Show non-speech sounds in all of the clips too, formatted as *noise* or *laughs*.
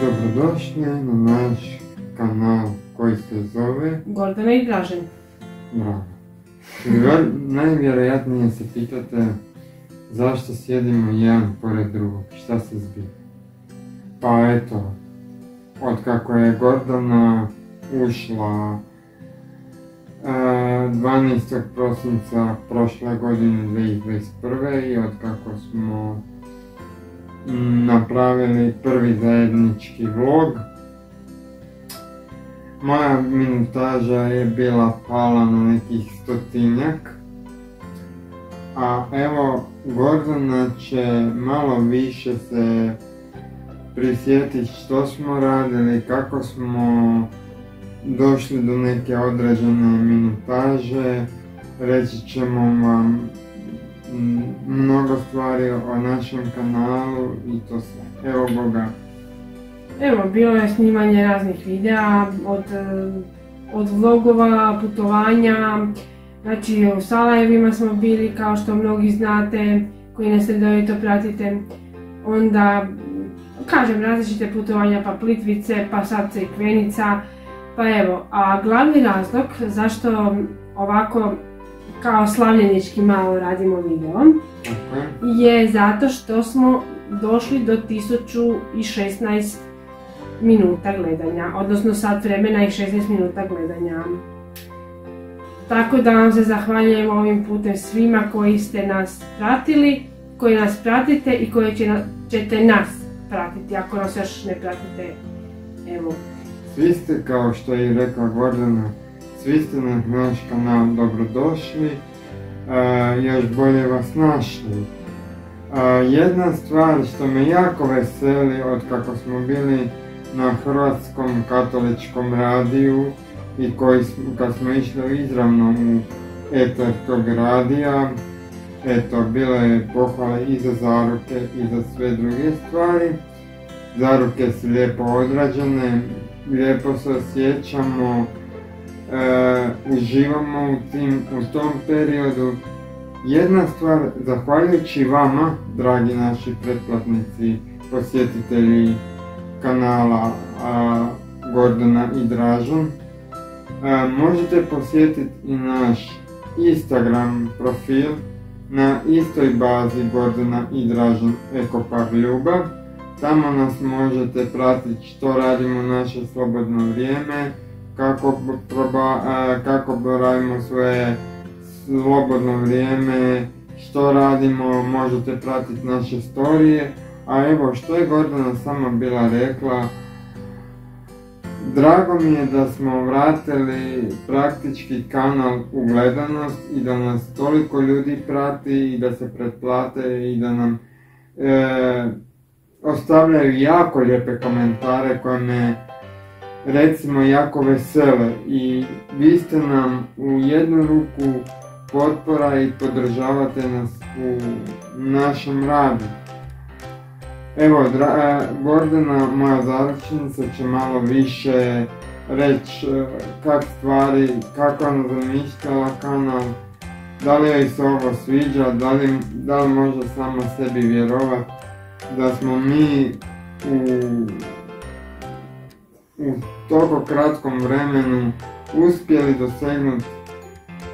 Dobrodošli na naš kanal koji se zove Gordana i Dražen. Bravo. Vjer- Najvjerojatnije se pitate zašto sjedimo jedan pored drugog, šta se zbija. Pa eto, od kako je Gordana ušla e, 12. prosinca prošle godine 2021. i od kako smo napravili prvi zajednički vlog. Moja minutaža je bila pala na nekih stotinjak. A evo, Gordana će malo više se prisjetiti što smo radili, kako smo došli do neke određene minutaže. Reći ćemo vam mm, mnogo stvari o našem kanalu i to sve. Evo Boga. Evo, bilo je snimanje raznih videa, od, e, od vlogova, putovanja, znači u Salajevima smo bili kao što mnogi znate, koji nas redovito pratite, onda, kažem, različite putovanja, pa Plitvice, pa sad Crikvenica, pa evo, a glavni razlog zašto ovako kao slavljenički malo radimo video je. zato što smo došli do 1016 minuta gledanja, odnosno sat vremena i 16 minuta gledanja. Tako da vam se zahvaljujem ovim putem svima koji ste nas pratili, koji nas pratite i koji će na- ćete nas pratiti, ako nas još ne pratite. Evo, Svi ste, kao što je rekla Gordana, svi ste na naš kanal dobrodošli, e, još bolje vas našli. E, jedna stvar što me jako veseli od kako smo bili na Hrvatskom katoličkom radiju i koji kad smo išli izravno u eter tog radija, eto, bile je pohvale i za zaruke i za sve druge stvari. Zaruke su lijepo odrađene, lijepo se osjećamo, e, uživamo u, tim, u tom periodu. Jedna stvar, zahvaljujući vama, dragi naši pretplatnici, posjetitelji kanala a, Gordana i Dražan, e, možete posjetiti i naš Instagram profil na istoj bazi Gordana i Dražan Ekopar Ljubav. Tamo nas možete pratiti što radimo u naše slobodno vrijeme, kako, proba, kako svoje slobodno vrijeme, što radimo, možete pratiti naše storije. A evo što je Gordana sama bila rekla, Drago mi je da smo vratili praktički kanal u gledanost i da nas toliko ljudi prati i da se pretplate i da nam e, ostavljaju jako lijepe komentare koje me recimo jako vesele i vi ste nam u jednu ruku potpora i podržavate nas u našem radu. Evo, dra- e, Gordana, moja zaručnica, će malo više reći e, kak stvari, kako ona zamišljala kanal, da li joj se ovo sviđa, da li, da može sama sebi vjerovat da smo mi u, u toliko kratkom vremenu uspjeli dosegnuti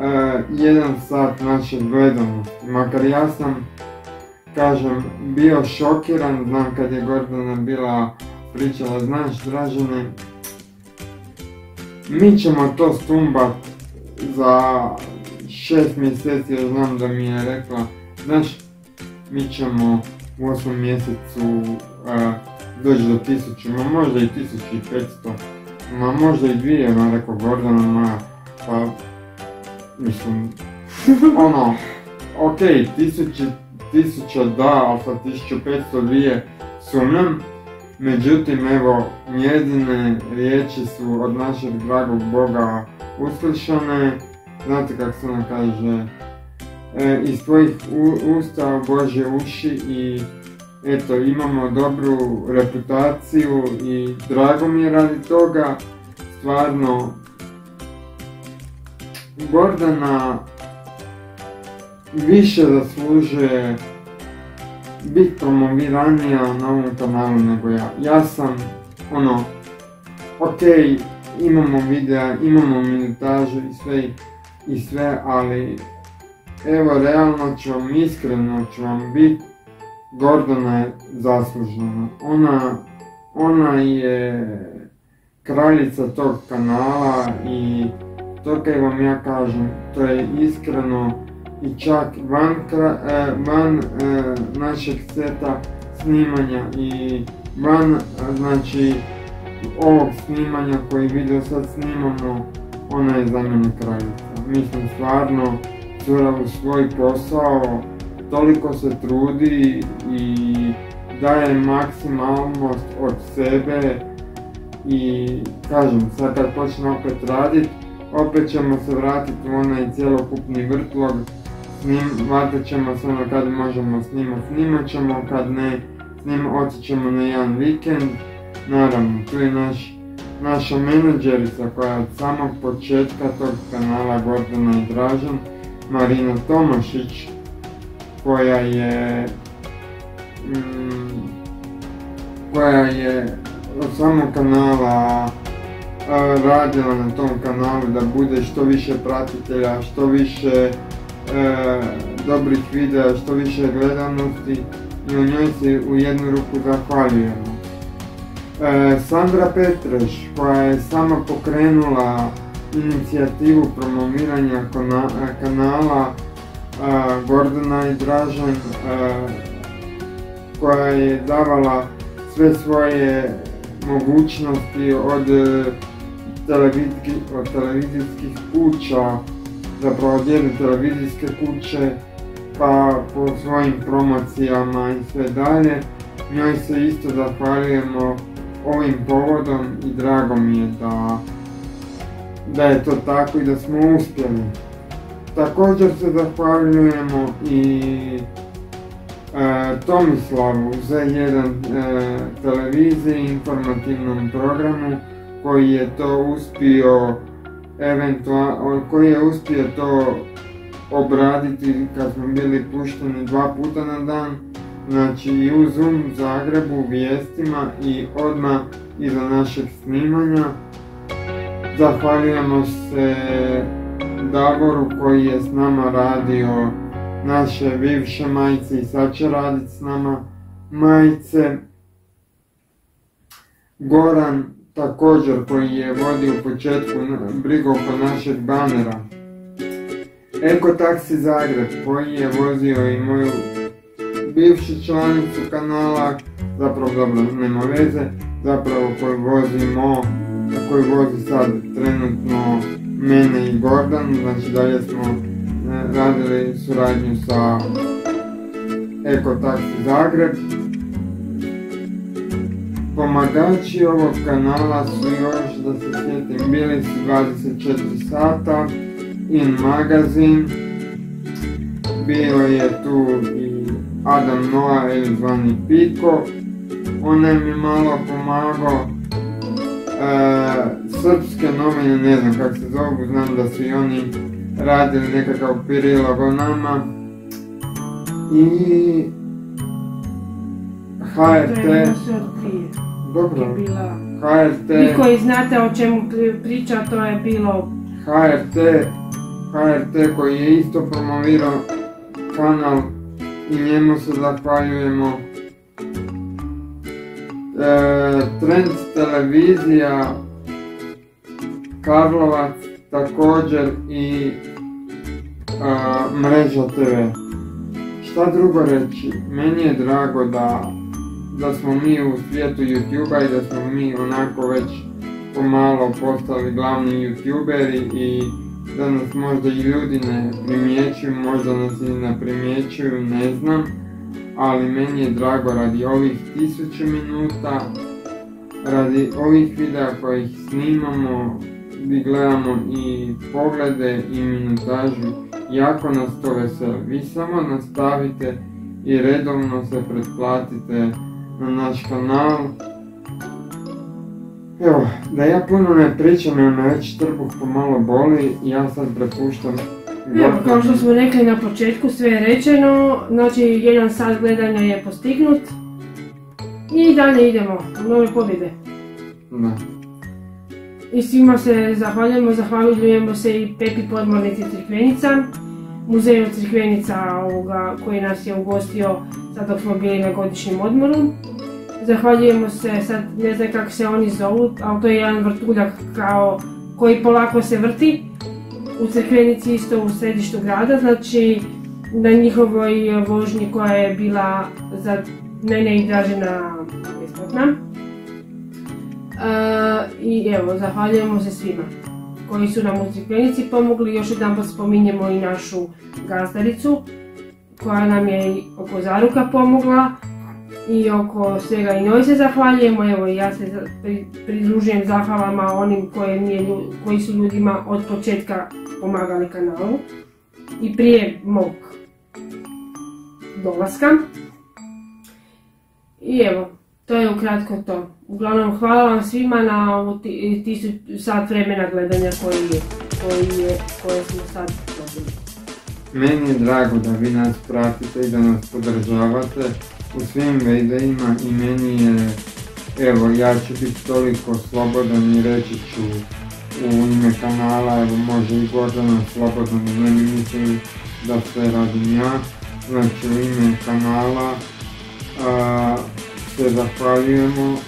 e, jedan sat naše gledanosti. Makar ja sam, kažem, bio šokiran, znam kad je Gordana bila pričala, znaš Dražene, mi ćemo to stumbat za šest mjeseci, jer znam da mi je rekla, znaš, mi ćemo u osmom mjesecu a, doći do tisuću, ma možda i tisuću i petsto, ma možda i dvije, ma rekao Gordana, ma, pa, mislim, *laughs* ono, ok, tisuće, tisuća da, ali sa 1500 dvije sumnjam, međutim, evo, njezine riječi su od našeg dragog Boga uslišane, znate kako se ona kaže, e, iz tvojih u- usta u Božje uši i eto, imamo dobru reputaciju i drago mi je radi toga, stvarno, Gordana više zaslužuje biti promoviranija na ovom kanalu nego ja. Ja sam ono, ok, imamo videa, imamo minutažu i sve, i sve, ali evo realno ću vam, iskreno ću vam biti, Gordona je zaslužena. Ona, ona je kraljica tog kanala i to kaj vam ja kažem, to je iskreno i čak van, e, van e, našeg seta snimanja i van znači ovog snimanja koji video sad snimamo, ona je za mene kraljica. Mislim stvarno, cura u svoj posao, toliko se trudi i daje maksimalnost od sebe i kažem, sad kad počne opet radit, opet ćemo se vratiti u onaj cjelokupni vrtlog, snim, ćemo se ono kad možemo snimat, snimat ćemo, kad ne, snim, oći ćemo na jedan vikend, naravno, tu je naš, naša menadžerica koja od samog početka tog kanala Gordana i Dražan, Marina Tomašić, koja je mm, koja je od samog kanala radila na tom kanalu da bude što više pratitelja, što više e, dobrih videa, što više gledanosti i u njoj se u jednu ruku zahvaljujemo. E, Sandra Petreš koja je sama pokrenula inicijativu promoviranja kanala Gordana i Dražan koja je davala sve svoje mogućnosti od e, televizijskih kuća, zapravo dijeli televizijske kuće, pa po svojim promocijama i sve dalje. Njoj se isto zahvaljujemo ovim povodom i drago mi je da, da je to tako i da smo uspjeli. Također se zahvaljujemo i e, Tomislavu Z1 e, televiziji, informativnom programu koji je to uspio eventualno, koji je uspio to obraditi kad smo bili pušteni dva puta na dan, znači i u Zoom Zagrebu vijestima i odmah iza našeg snimanja. Zahvaljujemo se Davoru koji je s nama radio naše bivše majice i sad će raditi s nama majice. Goran također koji je vodio u početku brigu oko našeg banera. Eko Taxi Zagreb koji je vozio i moju bivšu članicu kanala, zapravo dobro nema veze, zapravo koji vozimo, koji vozi sad trenutno mene i Gordon, znači dalje smo e, radili suradnju sa Eko Taxi Zagreb. Pomagači ovog kanala su još, da se sjetim, bili su 24 sata, in magazin, bio je tu i Adam Noah ili zvani Piko, on je malo pomagao, e, srpske novine, ne znam kako se zovu, znam da su i oni radili nekakav prilog o nama. I HRT... Dobro, HRT... Vi koji znate o čemu priča, to je bilo... HRT, HRT koji je isto promovirao kanal i njemu se zahvaljujemo. E, Trend televizija Karlovac također i Mreža TV. Šta drugo reći, meni je drago da, da smo mi u svijetu youtube i da smo mi onako već pomalo postali glavni youtuberi i da nas možda i ljudi ne primjećuju, možda nas i ne primjećuju, ne znam, ali meni je drago radi ovih tisuću minuta, radi ovih videa kojih snimamo, gdje gledamo i poglede i minutažu, jako nas to veseli. Vi samo nastavite i redovno se pretplatite na naš kanal. Evo, da ja puno ne pričam, jer me već trbuh pomalo boli, ja sad prepuštam Evo, kao što smo rekli na početku, sve je rečeno, znači jedan sat gledanja je postignut i dalje idemo, nove pobjede. Da. I svima se zahvaljujemo, zahvaljujemo se i Pepi Podmornici Crikvenica, muzeju Crikvenica ovoga, koji nas je ugostio sad dok smo bili na godišnjem odmoru. Zahvaljujemo se, sad ne znam kako se oni zovu, ali to je jedan vrtuljak kao koji polako se vrti u Crkvenici isto u središtu grada, znači na njihovoj vožnji koja je bila za mene i Dražena. E, I evo, zahvaljujemo se svima koji su nam u Crikvenici pomogli. Još jedan spominjemo i našu gazdaricu koja nam je i oko zaruka pomogla i oko svega i njoj se zahvaljujemo. Evo ja se pridružujem zahvalama onim koji su ljudima od početka pomagali kanalu i prije mog dolaska. I evo, to je ukratko to. Uglavnom, hvala vam svima na ovo sat vremena gledanja koji koji je, koje smo sad dobili. Meni je drago da vi nas pratite i da nas podržavate u svim videima i meni je, evo, ja ću biti toliko slobodan i reći ću u ime kanala, evo može i Gordana slobodno ne misli da sve radim ja, znači u ime kanala se zahvaljujemo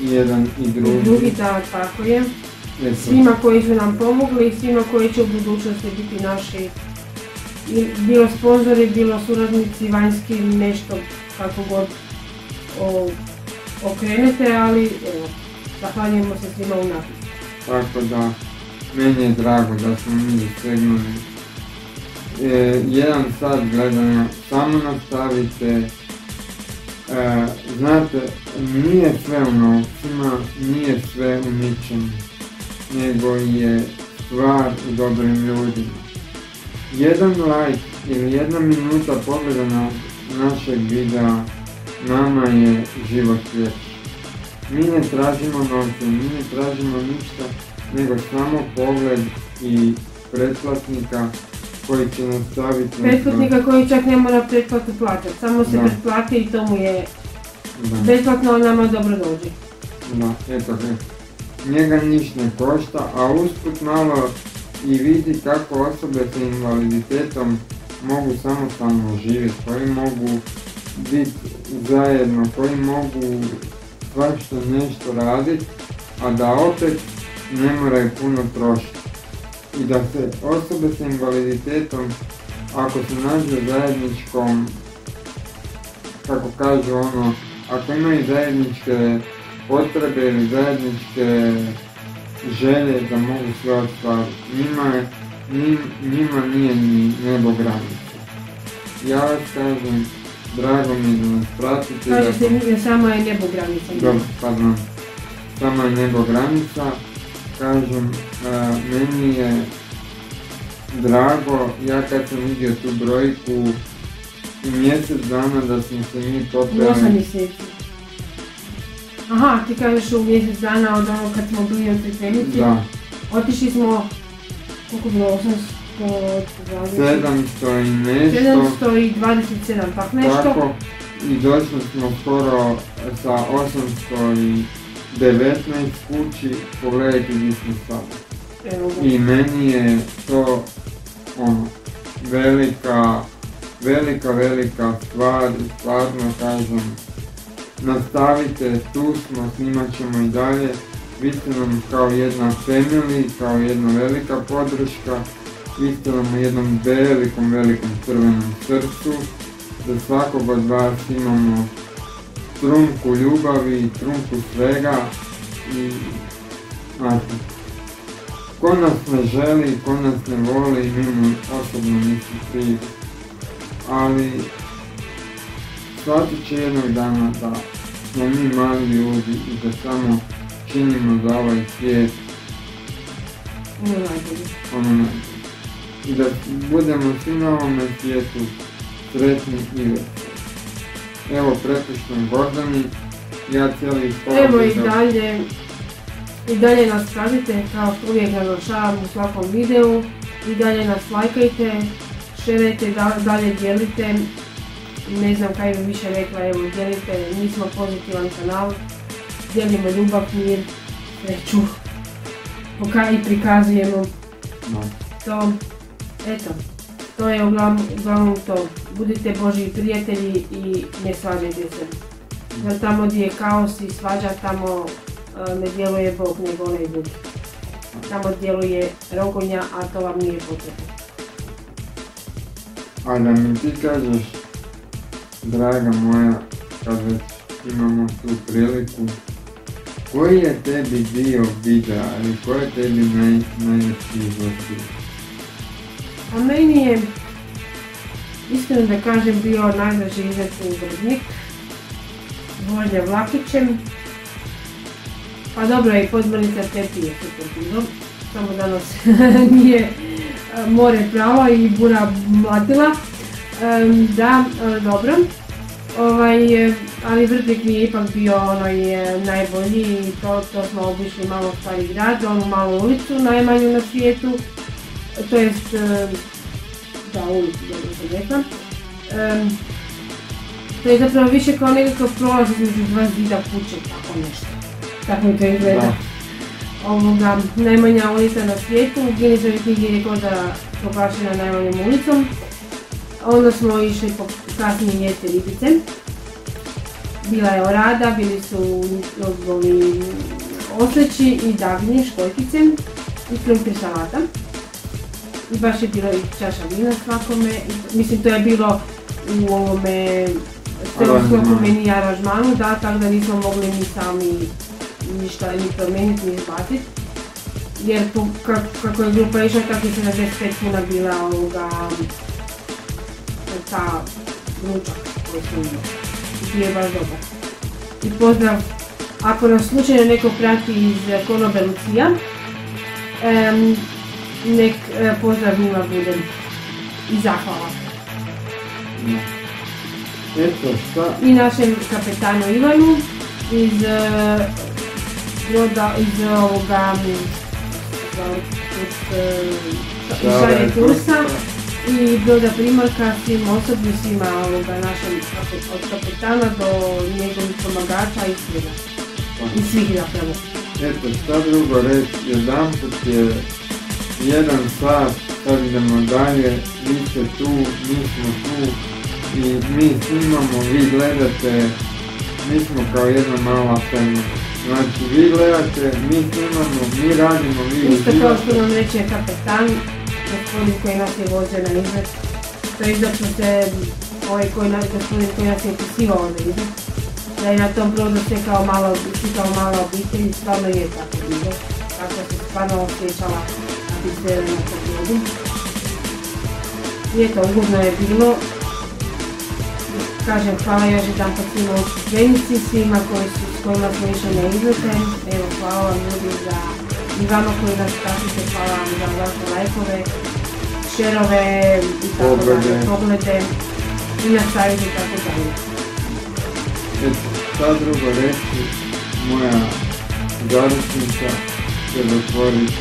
jedan i drugi. Drugi, da, tako je. Svima koji su nam pomogli i svima koji će u budućnosti biti naši bilo sponzori, bilo suradnici, vanjski ili nešto kako god okrenete, ali evo, zahvaljujemo se svima unaprijed. Tako da, meni je drago da smo mi segnuli e, jedan sat gledanja, samo nastavite, e, znate, nije sve u novcima, nije sve u ničem, nego je stvar u dobrim ljudima. Jedan like ili jedna minuta pogleda na našeg videa nama je život vječni. Mi ne tražimo novce, mi ne tražimo ništa, nego samo pogled i pretplatnika koji će nas staviti Pretplatnika koji čak ne mora pretplatu plaćati, samo se pretplati i to mu je besplatno nama dobro dođe. Da, eto, njega ništa ne košta, a usput malo i vidi kako osobe sa invaliditetom mogu samostalno živjeti, koji mogu biti zajedno, koji mogu svašta nešto raditi, a da opet ne moraju puno trošiti. I da se osobe sa invaliditetom, ako se nađu zajedničkom, kako kažu ono, ako imaju zajedničke potrebe ili zajedničke želje da mogu sve ostvariti. Njima, njima nije ni nebo granica. Ja vas kažem, drago mi je da nas pratite. Kažete, da... samo je nebo granica. Dobro, pardon. Samo je nebo granica. Kažem, meni je drago, ja kad sam vidio tu brojku, i mjesec dana da smo se mi popeli... Osam mjeseci. Aha, ti kažeš u mjesec dana od ono kad smo bili u pripremici. Da. Otišli smo, koliko bilo, 800... 700 i nešto. 727, tak nešto. Tako, i došli smo skoro sa 819 kući, pogledajte gdje smo sada. I meni je to ono, velika, velika, velika stvar, stvarno kažem, nastavite, tu smo, snimat ćemo i dalje. Vi ste nam kao jedna family, kao jedna velika podrška. Vi ste nam u jednom velikom, velikom crvenom srcu. Za svakog od vas imamo trunku ljubavi, trunku svega i znate, ko nas ne želi, ko nas ne voli, mi mu osobno nisu krivi. Ali shvatit će jednog dana da smo mi mali ljudi i da samo činimo za ovaj svijet ono najbolje. Ono najbolje. I da budemo svi na ovome svijetu sretni i veseli. Evo prepuštam Gordani, ja cijeli Evo i dalje, i dalje nas pratite kao što uvijek naglašavam u svakom videu, i dalje nas lajkajte, šerajte, dalje dijelite, ne znam kaj bi više rekla, evo dijelite, mi smo pozitivan kanal, dijelimo ljubav, mir sreću. I prikazujemo. To, eto, to je uglavnom, uglavnom to. Budite Božji prijatelji i ne svađajte se. Jer tamo gdje je kaos i svađa, tamo ne djeluje Bog nego onaj drugi. Tamo djeluje rogonja, a to vam nije potrebno. A da mi ti kažeš, draga moja, kad već imamo tu priliku, koji je tebi dio videa ili koji je tebi naj, najveći izvrstiv? A meni je, iskreno da kažem, bio najdraži izletni brznik. Vožnja vlakićem. Pa dobro, i podmornica tepi je super bilo. Samo danas *laughs* nije e, more pravo i bura mlatila. Da, e, dobro. Ovaj, e, ali Vrbnik mi je ipak bio onaj najbolji i to, to smo obišli malo stari grad, onu malu ulicu, najmanju na svijetu to jest, da, ulicu, dobro sam rekla. To je zapravo više kao nekakav prolaz između dva zida kuće, tako nešto. Tako mi to izgleda. Da. Ovoga, najmanja ulica na svijetu, u Guinnessovoj knjigi je koda proglašena najmanjom ulicom. Onda smo išli po kasnije jesti ribice. Bila je orada, bili su ovi osleći i dagnje, školjkice i krumpir salata. I baš je bilo i čaša vina svakome. Mislim, to je bilo u ovome stereoskopu Aranžmanu. meni aranžmanu, da, tako da nismo mogli ni sami ništa ni promijeniti, ni izbaciti. Jer po, kak, kako je grupa išla, tako je 75 kuna bila ovoga, ta ručak koji smo imali. I bio je baš dobar. I pozdrav, ako nas slučajno neko prati iz Konobe Lucija, em, nek e, pozdrav njima bude i zahvala. Eto, šta, I našem kapetanu Ivanu iz e, broda, iz ovoga, Šare i broda Primorka, svim osoblju, svima ovoga našem od kapetana do njegovih pomagača i svega. I svih zapravo. eto, šta drugo reći, jedan put je jedan sat, sad idemo dalje, vi ste tu, mi smo tu i mi snimamo, vi gledate, mi smo kao jedna mala femina. Znači, vi gledate, mi snimamo, mi radimo, vi Isto kao što uživate. nam reče kapetan, gospodin koji nas je vozio na izlet. To je izašlo se ovaj koji nas, gospodin koji nas je pisivao na izlet. Da je na tom brodu sve kao malo, kao mala obitelj stvarno je tako bilo. Tako se stvarno osjećala na biti na tom brodu. I eto, ugodno je bilo. Kažem, hvala još jedan po svima učestvenici, svima koji su, kojima smo išli na izlete. Evo, hvala vam ljudi za i vama koji nas pratite, hvala vam za vaše lajkove, šerove i tako dalje, Poglede. i na savjeti i tako dalje. Eto, šta drugo reći, moja zaručnica će zatvoriti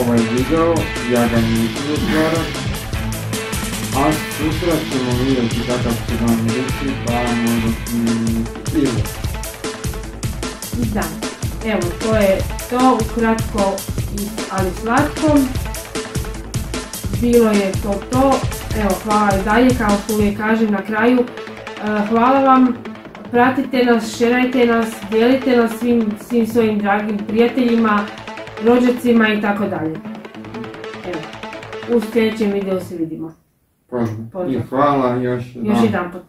ovaj video, ja ga neću zatvarat, a sutra ćemo vidjeti kakav će vam biti, pa možda snimimo ili. Da, evo, to je to, ukratko, i- ali slatko. Bilo je to to, evo, hvala i dalje, kao što uvijek kažem na kraju. E, Hvala vam, pratite nas, šerajte nas, dijelite nas svim, svim svojim dragim prijateljima, rođacima i tako dalje. Evo, u sljedećem videu se vidimo. Pozdrav. I hvala još Još jedan put.